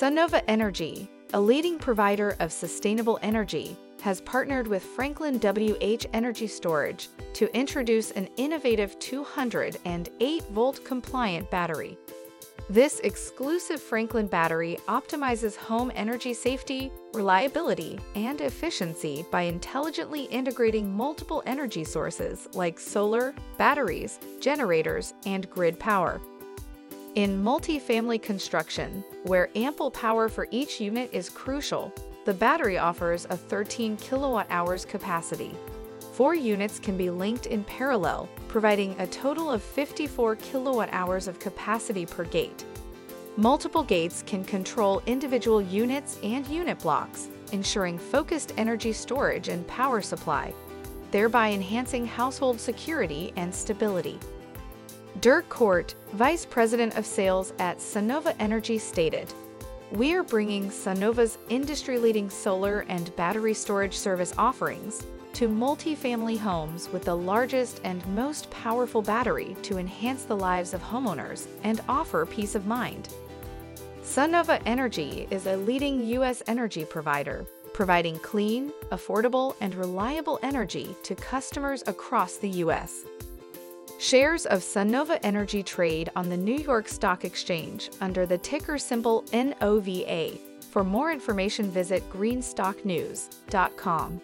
Sunnova Energy, a leading provider of sustainable energy, has partnered with Franklin WH Energy Storage to introduce an innovative 208 volt compliant battery. This exclusive Franklin battery optimizes home energy safety, reliability, and efficiency by intelligently integrating multiple energy sources like solar, batteries, generators, and grid power. In multi-family construction, where ample power for each unit is crucial, the battery offers a 13 kilowatt hours capacity. Four units can be linked in parallel, providing a total of 54 kilowatt hours of capacity per gate. Multiple gates can control individual units and unit blocks, ensuring focused energy storage and power supply, thereby enhancing household security and stability. Dirk Korte, Vice President of Sales at Sunnova Energy stated, We are bringing Sunnova's industry-leading solar and battery storage service offerings to multi-family homes with the largest and most powerful battery to enhance the lives of homeowners and offer peace of mind. Sunnova Energy is a leading U.S. energy provider, providing clean, affordable, and reliable energy to customers across the U.S. Shares of Sunnova Energy trade on the New York Stock Exchange under the ticker symbol NOVA. For more information, visit greenstocknews.com.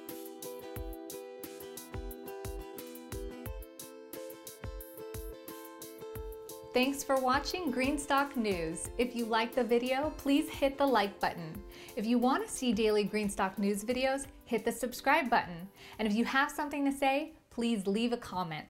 Thanks for watching Greenstock News. If you like the video, please hit the like button. If you want to see daily Greenstock News videos, hit the subscribe button. And if you have something to say, please leave a comment.